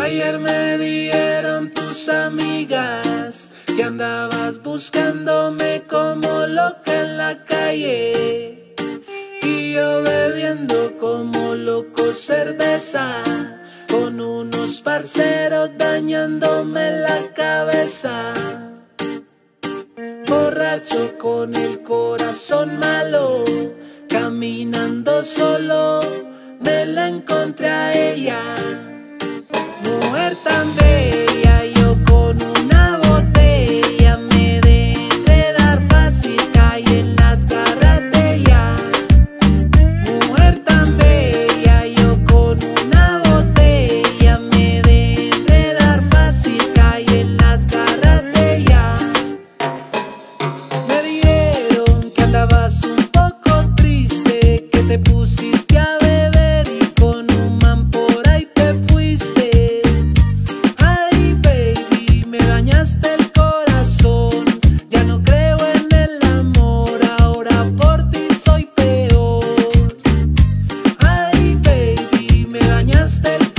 Ayer me dieron tus amigas que andabas buscándome como loca en la calle y yo bebiendo como loco cerveza con unos parceros dañándome la cabeza borracho con el corazón malo, caminando solo, me la encontré a ella, mujer también. Just.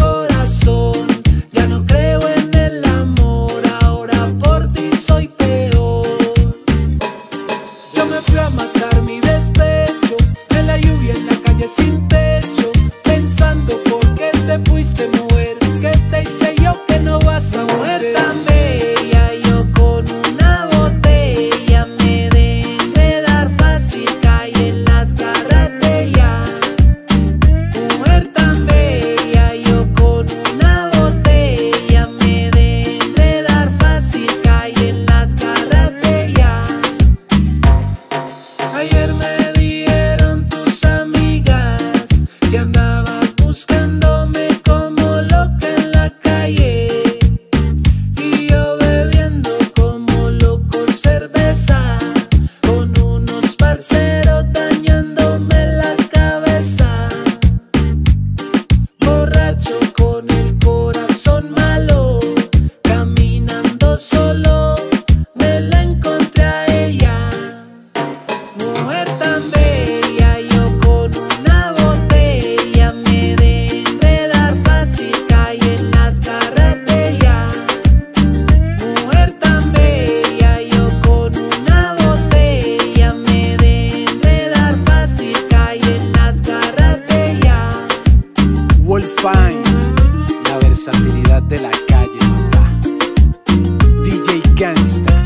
gangster.